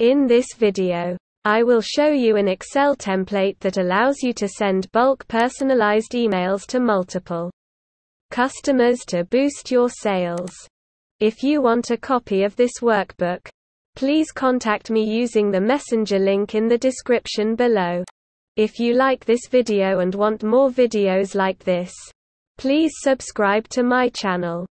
In this video, I will show you an Excel template that allows you to send bulk personalized emails to multiple customers to boost your sales. If you want a copy of this workbook, please contact me using the messenger link in the description below. If you like this video and want more videos like this, please subscribe to my channel.